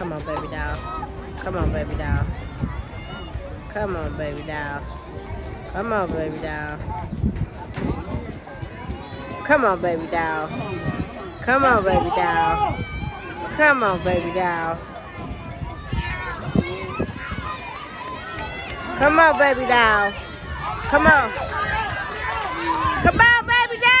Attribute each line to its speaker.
Speaker 1: Come on, baby doll. Come on, baby doll. Come on, baby doll. Come on, baby doll. Come on, baby doll. Come on, baby doll. Come on, baby doll. Come on, baby doll. Come on. Come on, baby doll.